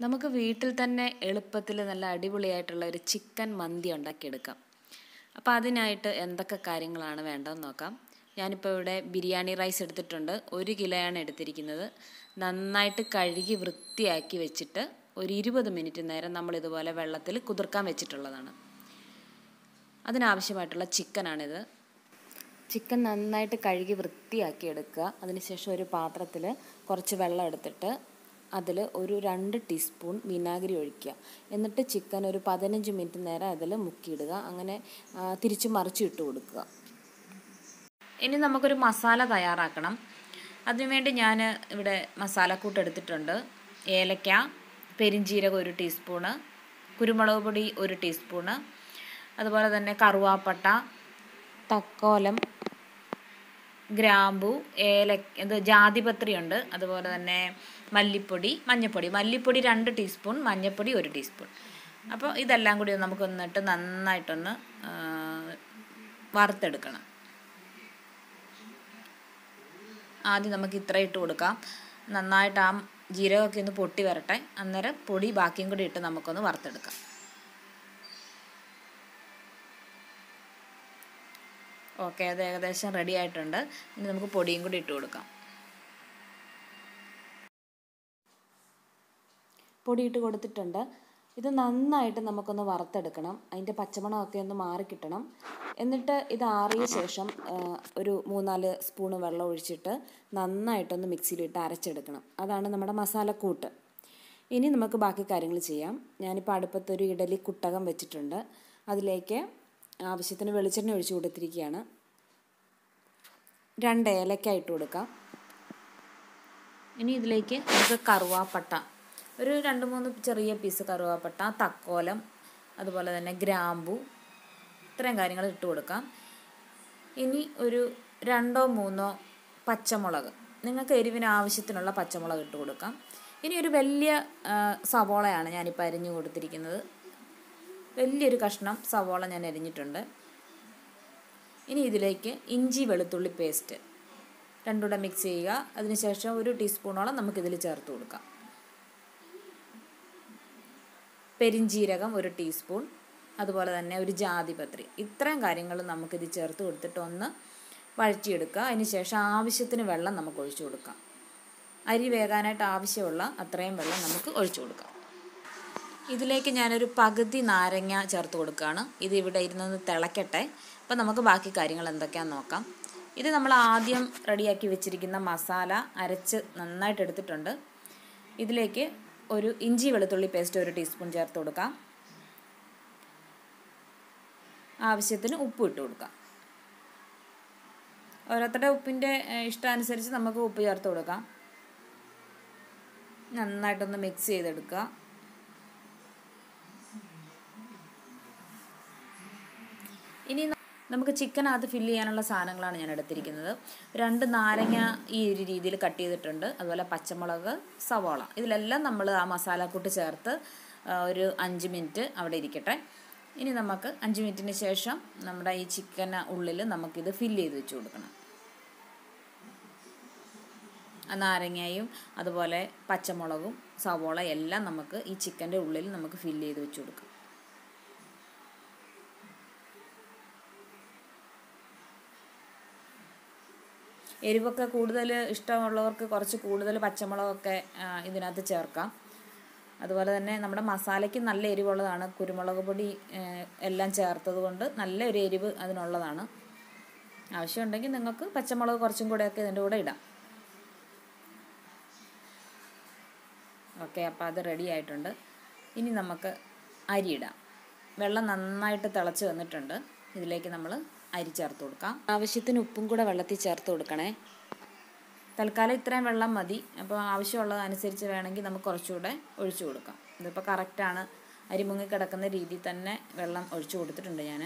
നമുക്ക് വീട്ടിൽ തന്നെ എളുപ്പത്തിൽ നല്ല അടിപൊളിയായിട്ടുള്ള ഒരു ചിക്കൻ മന്തി ഉണ്ടാക്കിയെടുക്കാം. അപ്പോൾ അതിനായിട്ട് എന്തൊക്കെ കാര്യങ്ങളാണ് വേണ്ടതെന്ന് നോക്കാം. ഞാനിപ്പോൾ ഇവിടെ ബിരിയാണി റൈസ് എടുത്തിട്ടുണ്ട്. ഒരു കിലോയാണ് എടുത്തിരിക്കുന്നത്. നന്നായിട്ട് കഴുകി വൃത്തിയാക്കി വെച്ചിട്ട് ഒരു ഇരുപത് മിനിറ്റ് നേരം നമ്മൾ ഇതുപോലെ വെള്ളത്തിൽ കുതിർക്കാൻ വെച്ചിട്ടുള്ളതാണ്. അതിനാവശ്യമായിട്ടുള്ള ചിക്കനാണിത്. ചിക്കൻ നന്നായിട്ട് കഴുകി വൃത്തിയാക്കി എടുക്കുക. അതിനുശേഷം ഒരു പാത്രത്തിൽ കുറച്ച് വെള്ളം എടുത്തിട്ട് അതിൽ ഒരു രണ്ട് ടീസ്പൂൺ വിനാഗിരി ഒഴിക്കുക. എന്നിട്ട് ചിക്കൻ ഒരു പതിനഞ്ച് മിനിറ്റ് നേരം അതിൽ മുക്കിയിടുക. അങ്ങനെ തിരിച്ച് മറിച്ച് ഇട്ട് കൊടുക്കുക. ഇനി നമുക്കൊരു മസാല തയ്യാറാക്കണം. അതിനുവേണ്ടി ഞാൻ ഇവിടെ മസാലക്കൂട്ട് എടുത്തിട്ടുണ്ട്. ഏലക്ക പെരിഞ്ചീരകം ഒരു ടീസ്പൂണ് കുരുമുളക് പൊടി ഒരു ടീസ്പൂണ് അതുപോലെ തന്നെ കറുവാപ്പട്ട തക്കോലം ഗ്രാമ്പു ഏല ഇത് ജാതിപത്രി ഉണ്ട് അതുപോലെ തന്നെ മല്ലിപ്പൊടി മഞ്ഞൾപ്പൊടി മല്ലിപ്പൊടി രണ്ട് ടീസ്പൂൺ മഞ്ഞൾപ്പൊടി ഒരു ടീസ്പൂൺ. അപ്പോൾ ഇതെല്ലാം കൂടി നമുക്ക് ഒന്നിട്ട് നന്നായിട്ടൊന്ന് വറുത്തെടുക്കണം. ആദ്യം നമുക്ക് ഇത്ര ഇട്ട് കൊടുക്കാം. നന്നായിട്ട് ആ ജീരകമൊക്കെ ഒന്ന് പൊട്ടി വരട്ടെ. അന്നേരം പൊടി ബാക്കിയും കൂടി ഇട്ട് നമുക്കൊന്ന് വറുത്തെടുക്കാം. ഓക്കെ അത് ഏകദേശം റെഡി ആയിട്ടുണ്ട്. ഇനി നമുക്ക് പൊടിയും കൂടി ഇട്ട് കൊടുക്കാം. പൊടി ഇട്ട് കൊടുത്തിട്ടുണ്ട്. ഇത് നന്നായിട്ട് നമുക്കൊന്ന് വറുത്തെടുക്കണം. അതിന്റെ പച്ചമണമൊക്കെ ഒന്ന് മാറിക്കിട്ടണം എന്നിട്ട് ഇത് ആറിയ ശേഷം ഒരു മൂന്നാൽ സ്പൂണ് വെള്ളം ഒഴിച്ചിട്ട് നന്നായിട്ടൊന്ന് മിക്സിയിലിട്ട് അരച്ചെടുക്കണം. അതാണ് നമ്മുടെ മസാലക്കൂട്ട്. ഇനി നമുക്ക് ബാക്കി കാര്യങ്ങൾ ചെയ്യാം. ഞാനിപ്പോൾ അടുപ്പത്തൊരു ഇഡലി കുട്ടകം വെച്ചിട്ടുണ്ട്. അതിലേക്ക് ആവശ്യത്തിന് വെളിച്ചെണ്ണ ഒഴിച്ച് കൊടുത്തിരിക്കുകയാണ്. രണ്ട് ഏലക്ക ഇട്ട് കൊടുക്കാം. ഇനി ഇതിലേക്ക് നമുക്ക് കറുവാപ്പട്ട. ഒരു രണ്ട് മൂന്ന് ചെറിയ പീസ് കറുവാപ്പട്ട തക്കോലം അതുപോലെ തന്നെ ഗ്രാമ്പു ഇത്രയും കാര്യങ്ങൾ ഇട്ട് കൊടുക്കാം. ഇനി ഒരു രണ്ടോ മൂന്നോ പച്ചമുളക്. നിങ്ങൾക്ക് എരിവിന് ആവശ്യത്തിനുള്ള പച്ചമുളക് ഇട്ട് കൊടുക്കാം. ഇനി ഒരു വലിയ സവോളയാണ് ഞാനിപ്പോൾ അരിഞ്ഞു കൊടുത്തിരിക്കുന്നത്. വലിയൊരു കഷ്ണം സവോള ഞാൻ എരിഞ്ഞിട്ടുണ്ട് ഇനി ഇതിലേക്ക് ഇഞ്ചി വെളുത്തുള്ളി പേസ്റ്റ് രണ്ടുകൂടെ മിക്സ് ചെയ്യുക. അതിനുശേഷം ഒരു ടീസ്പൂണോളം നമുക്കിതിൽ ചേർത്ത് കൊടുക്കാം. പെരിഞ്ജീരകം ഒരു ടീസ്പൂൺ. അതുപോലെ തന്നെ ഒരു ജാതിപത്രി ഇത്രയും കാര്യങ്ങൾ നമുക്കിത് ചേർത്ത് കൊടുത്തിട്ട് ഒന്ന് വഴറ്റിയെടുക്കുക. അതിനുശേഷം ആവശ്യത്തിന് വെള്ളം നമുക്ക് ഒഴിച്ചു കൊടുക്കാം. അരി വേകാനായിട്ട് ആവശ്യമുള്ള അത്രയും വെള്ളം നമുക്ക് ഒഴിച്ചു കൊടുക്കാം. ഇതിലേക്ക് ഞാനൊരു പകുതി നാരങ്ങ ചേർത്ത് കൊടുക്കുകയാണ്. ഇത് ഇവിടെ ഇരുന്നൊന്ന് തിളക്കട്ടെ. അപ്പം നമുക്ക് ബാക്കി കാര്യങ്ങൾ എന്തൊക്കെയാന്ന് നോക്കാം. ഇത് നമ്മൾ ആദ്യം റെഡിയാക്കി വെച്ചിരിക്കുന്ന മസാല അരച്ച് നന്നായിട്ട് എടുത്തിട്ടുണ്ട്. ഇതിലേക്ക് ഒരു ഇഞ്ചി വെളുത്തുള്ളി പേസ്റ്റ് ഒരു ടീസ്പൂൺ ചേർത്ത് കൊടുക്കാം. ആവശ്യത്തിന് ഉപ്പ് ഇട്ട് കൊടുക്കാം. ഓരോരുത്തരുടെ ഉപ്പിന്റെ ഇഷ്ടാനുസരിച്ച് നമുക്ക് ഉപ്പ് ചേർത്ത് കൊടുക്കാം. നന്നായിട്ടൊന്ന് മിക്സ് ചെയ്തെടുക്കുക. ഇനി നമുക്ക് ചിക്കനകത്ത് ഫില്ല് ചെയ്യാനുള്ള സാധനങ്ങളാണ് ഞാൻ എടുത്തിരിക്കുന്നത്. രണ്ട് നാരങ്ങ ഈ ഒരു രീതിയിൽ കട്ട് ചെയ്തിട്ടുണ്ട്. അതുപോലെ പച്ചമുളക് സവോള. ഇതിലെല്ലാം നമ്മൾ ആ മസാലക്കൂട്ട് ചേർത്ത് ഒരു അഞ്ച് മിനിറ്റ് അവിടെ ഇരിക്കട്ടെ. ഇനി നമുക്ക് അഞ്ച് മിനിറ്റിന് ശേഷം നമ്മുടെ ഈ ചിക്കൻ ഉള്ളിൽ നമുക്കിത് ഫില്ല് ചെയ്ത് വെച്ച് കൊടുക്കണം. നാരങ്ങയും അതുപോലെ പച്ചമുളകും സവോള എല്ലാം നമുക്ക് ഈ ചിക്കന്റെ ഉള്ളിൽ നമുക്ക് ഫില്ല് ചെയ്ത് വെച്ച് കൊടുക്കാം. എരിവൊക്കെ കൂടുതൽ ഇഷ്ടമുള്ളവർക്ക് കുറച്ച് കൂടുതൽ പച്ചമുളകൊക്കെ ഇതിനകത്ത് ചേർക്കാം. അതുപോലെ തന്നെ നമ്മുടെ മസാലയ്ക്ക് നല്ല എരിവുള്ളതാണ്. കുരുമുളക് പൊടി എല്ലാം ചേർത്തത് കൊണ്ട് നല്ല ഒരു എരിവ് അതിനുള്ളതാണ്. ആവശ്യമുണ്ടെങ്കിൽ നിങ്ങൾക്ക് പച്ചമുളക് കുറച്ചും കൂടെയൊക്കെ ഇതിന്റെ കൂടെ ഇടാം. ഓക്കെ അപ്പോൾ അത് റെഡി ആയിട്ടുണ്ട്. ഇനി നമുക്ക് അരി ഇടാം. വെള്ളം നന്നായിട്ട് തിളച്ച് വന്നിട്ടുണ്ട്. ഇതിലേക്ക് നമ്മൾ അരി ചേർത്ത് കൊടുക്കാം. ആവശ്യത്തിന് ഉപ്പും കൂടെ വെള്ളത്തിൽ ചേർത്ത് കൊടുക്കണേ. തൽക്കാലം ഇത്രയും വെള്ളം മതി. അപ്പോൾ ആവശ്യമുള്ളതനുസരിച്ച് വേണമെങ്കിൽ നമുക്ക് കുറച്ചുകൂടെ ഒഴിച്ചു കൊടുക്കാം. ഇതിപ്പോൾ കറക്റ്റാണ് അരി മുങ്ങി കിടക്കുന്ന രീതിയിൽ തന്നെ വെള്ളം ഒഴിച്ചു കൊടുത്തിട്ടുണ്ട് ഞാൻ.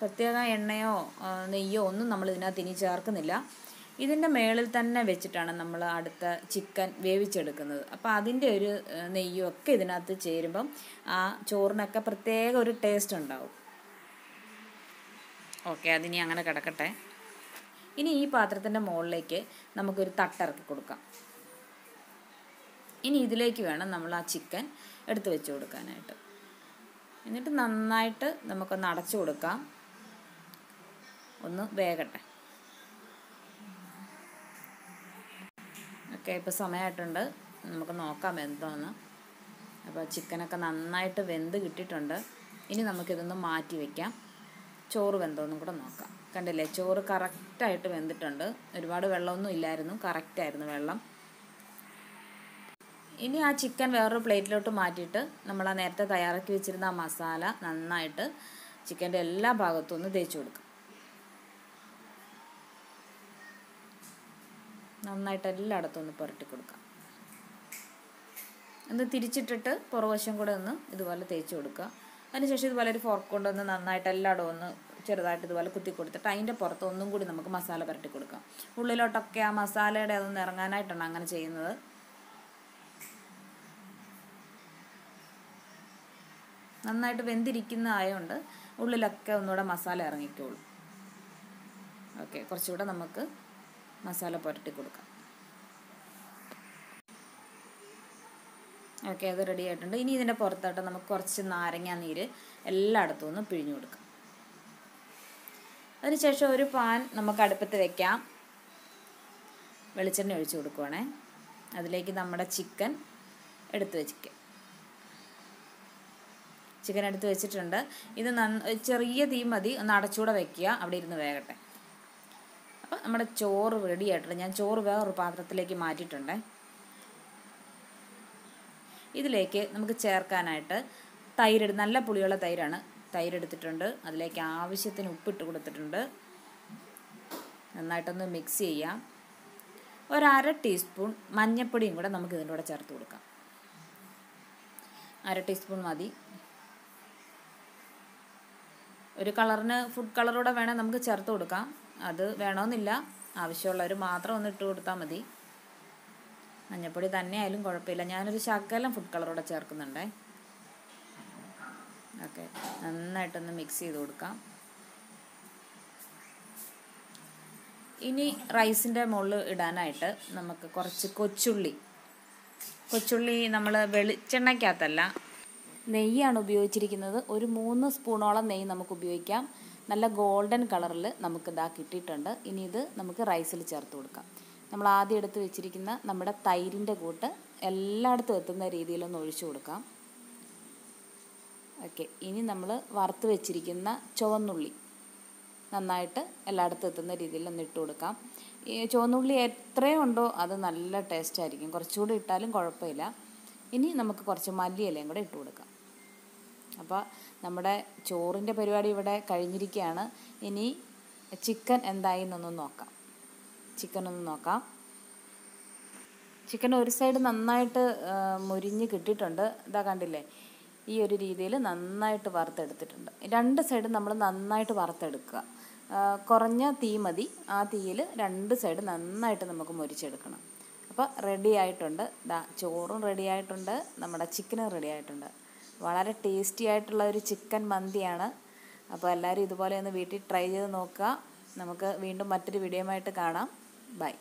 പ്രത്യേക എണ്ണയോ നെയ്യോ ഒന്നും നമ്മൾ ഇതിനകത്ത് ഇനി ചേർക്കുന്നില്ല. ഇതിന്റെ മേളിൽ തന്നെ വെച്ചിട്ടാണ് നമ്മൾ അടുത്ത ചിക്കൻ വേവിച്ചെടുക്കുന്നത്. അപ്പോൾ അതിന്റെ ഒരു നെയ്യും ഒക്കെ ഇതിനകത്ത് ചേരുമ്പം ആ ചോറിനൊക്കെ പ്രത്യേക ഒരു ടേസ്റ്റ് ഉണ്ടാവും. ഓക്കെ അതിനി അങ്ങനെ കിടക്കട്ടെ. ഇനി ഈ പാത്രത്തിന്റെ മുകളിലേക്ക് നമുക്കൊരു തട്ടിറക്കി കൊടുക്കാം. ഇനി ഇതിലേക്ക് വേണം നമ്മൾ ആ ചിക്കൻ എടുത്ത് വെച്ച് കൊടുക്കാനായിട്ട്. എന്നിട്ട് നന്നായിട്ട് നമുക്കൊന്ന് അടച്ചു കൊടുക്കാം. ഒന്ന് വേകട്ടെ. ഓക്കെ ഇപ്പോൾ സമയമായിട്ടുണ്ട് നമുക്ക് നോക്കാം വെന്തോന്ന് അപ്പോൾ ചിക്കനൊക്കെ നന്നായിട്ട് വെന്ത് കിട്ടിയിട്ടുണ്ട്. ഇനി നമുക്കിതൊന്ന് മാറ്റി വയ്ക്കാം ചോറ് വെന്തോന്നും കൂടെ നോക്കാം. കണ്ടില്ലേ? ചോറ് കറക്റ്റായിട്ട് വെന്തിട്ടുണ്ട്. ഒരുപാട് വെള്ളമൊന്നും ഇല്ലായിരുന്നു. കറക്റ്റായിരുന്നു വെള്ളം. ഇനി ആ ചിക്കൻ വേറൊരു പ്ലേറ്റിലോട്ട് മാറ്റിയിട്ട് നമ്മൾ ആ നേരത്തെ തയ്യാറാക്കി വെച്ചിരുന്ന ആ മസാല നന്നായിട്ട് ചിക്കന്റെ എല്ലാ ഭാഗത്തും ഒന്ന് തേച്ച് കൊടുക്കും. നന്നായിട്ട് എല്ലായിടത്തും ഒന്ന് പുരട്ടി കൊടുക്കാം. ഒന്ന് തിരിച്ചിട്ടിട്ട് പുറവശം കൂടെ ഒന്ന് ഇതുപോലെ തേച്ച് കൊടുക്കുക. അതിനുശേഷം ഇതുപോലെ ഒരു ഫോർക്ക് കൊണ്ടൊന്ന് നന്നായിട്ട് എല്ലായിടവും ഒന്ന് ചെറുതായിട്ട് ഇതുപോലെ കുത്തി കൊടുത്തിട്ട് അതിന്റെ പുറത്ത് ഒന്നും കൂടി നമുക്ക് മസാല പുരട്ടി കൊടുക്കാം. ഉള്ളിലോട്ടൊക്കെ ആ മസാലയുടെ അതൊന്ന് ഇറങ്ങാനായിട്ടാണ് അങ്ങനെ ചെയ്യുന്നത്. നന്നായിട്ട് വെന്തിരിക്കുന്ന ആയതുകൊണ്ട് ഉള്ളിലൊക്കെ ഒന്നുകൂടെ മസാല ഇറങ്ങിക്കോളും. ഓക്കെ കുറച്ചുകൂടെ നമുക്ക് മസാല പുരട്ടി കൊടുക്കാം. ഓക്കെ അത് റെഡി ആയിട്ടുണ്ട്. ഇനി ഇതിന്റെ പുറത്തോട്ട് നമുക്ക് കുറച്ച് നാരങ്ങ നീര് എല്ലായിടത്തും ഒന്ന് പിഴിഞ്ഞു കൊടുക്കാം. അതിനുശേഷം ഒരു പാൻ നമുക്ക് അടുപ്പത്ത് വെക്കാം. വെളിച്ചെണ്ണ ഒഴിച്ചു കൊടുക്കുവാണേ. അതിലേക്ക് നമ്മുടെ ചിക്കൻ എടുത്ത് വെച്ചിരിക്കുക ചിക്കൻ എടുത്ത് വെച്ചിട്ടുണ്ട്. ഇത് നന്ന ചെറിയ തീ മതി. ഒന്ന് അടച്ചുകൂടെ വെക്കുക. അവിടെ ഇരുന്ന് വേകട്ടെ. അപ്പോൾ നമ്മുടെ ചോറ് റെഡി ആയിട്ടുണ്ട്. ഞാൻ ചോറ് വേറൊരു പാത്രത്തിലേക്ക് മാറ്റിയിട്ടുണ്ട്. ഇതിലേക്ക് നമുക്ക് ചേർക്കാനായിട്ട് തൈര് നല്ല പുളിയുള്ള തൈരാണ്. തൈര് എടുത്തിട്ടുണ്ട്. അതിലേക്ക് ആവശ്യത്തിന് ഉപ്പിട്ട് കൊടുത്തിട്ടുണ്ട്. നന്നായിട്ടൊന്ന് മിക്സ് ചെയ്യാം. ഒരര ടീസ്പൂൺ മഞ്ഞൾപ്പൊടിയും കൂടെ നമുക്ക് ഇതിന്റെ കൂടെ ചേർത്ത് കൊടുക്കാം. അര ടീസ്പൂൺ മതി. ഒരു കളറിന് ഫുഡ് കളറൂടെ വേണേൽ നമുക്ക് ചേർത്ത് കൊടുക്കാം. അത് വേണമെന്നില്ല ആവശ്യമുള്ളവർ മാത്രം ഒന്ന് ഇട്ട് കൊടുത്താൽ മതി. മഞ്ഞപ്പൊടി തന്നെ ആയാലും കുഴപ്പമില്ല. ഞാനൊരു ശകലം ഫുഡ് കളറൂടെ ചേർക്കുന്നുണ്ടേ. ഓക്കെ. നന്നായിട്ടൊന്ന് മിക്സ് ചെയ്ത് കൊടുക്കാം. ഇനി റൈസിന്റെ മുകളിൽ ഇടാനായിട്ട് നമുക്ക് കുറച്ച് കൊച്ചുള്ളി. കൊച്ചുള്ളി നമ്മൾ വെളിച്ചെണ്ണയ്ക്കകത്തല്ല. നെയ്യാണ് ഉപയോഗിച്ചിരിക്കുന്നത്. ഒരു മൂന്ന് സ്പൂണോളം നെയ്യ് നമുക്ക് ഉപയോഗിക്കാം. നല്ല ഗോൾഡൻ കളറിൽ നമുക്ക് ഇതാ കിട്ടിയിട്ടുണ്ട്. ഇനി ഇത് നമുക്ക് റൈസിൽ ചേർത്ത് കൊടുക്കാം. നമ്മൾ ആദ്യം എടുത്ത് വെച്ചിരിക്കുന്ന നമ്മുടെ തൈരിന്റെ കൂട്ട് എല്ലായിടത്തും എത്തുന്ന രീതിയിലൊന്ന് ഒഴിച്ചു കൊടുക്കാം. ഓക്കെ ഇനി നമ്മൾ വറുത്ത് വെച്ചിരിക്കുന്ന ചുവന്നുള്ളി നന്നായിട്ട് എല്ലായിടത്തും എത്തുന്ന രീതിയിൽ ഒന്ന് ഇട്ട് കൊടുക്കാം. ഈ ചുവന്നുള്ളി എത്രയുണ്ടോ അത് നല്ല ടേസ്റ്റ് ആയിരിക്കും. കുറച്ചുകൂടി ഇട്ടാലും കുഴപ്പമില്ല. ഇനി നമുക്ക് കുറച്ച് മല്ലിയിലയും കൂടെ ഇട്ട് കൊടുക്കാം. അപ്പോൾ നമ്മുടെ ചോറിന്റെ പരിപാടി ഇവിടെ കഴിഞ്ഞിരിക്കുകയാണ്. ഇനി ചിക്കൻ എന്തായി എന്നൊന്ന് നോക്കാം. ചിക്കൻ ഒന്ന് നോക്കാം. ചിക്കൻ ഒരു സൈഡ് നന്നായിട്ട് മുരിഞ്ഞ് കിട്ടിയിട്ടുണ്ട്. ഇതാ കണ്ടില്ലേ? ഈ ഒരു രീതിയിൽ നന്നായിട്ട് വറുത്തെടുത്തിട്ടുണ്ട്. രണ്ട് സൈഡും നമ്മൾ നന്നായിട്ട് വറുത്തെടുക്കുക. കുറഞ്ഞ തീ മതി. ആ തീയിൽ രണ്ട് സൈഡ് നന്നായിട്ട് നമുക്ക് മുരിച്ചെടുക്കണം. അപ്പോൾ റെഡി ആയിട്ടുണ്ട്. ദാ ചോറും റെഡി ആയിട്ടുണ്ട്. നമ്മുടെ ചിക്കനും റെഡി ആയിട്ടുണ്ട്. വളരെ ടേസ്റ്റി ആയിട്ടുള്ള ഒരു ചിക്കൻ മന്തിയാണ്. അപ്പോൾ എല്ലാവരും ഇതുപോലെ ഒന്ന് വീട്ടിൽ ട്രൈ ചെയ്ത് നോക്കുക. നമുക്ക് വീണ്ടും മറ്റൊരു വീഡിയോയുമായിട്ട് കാണാം. ബൈ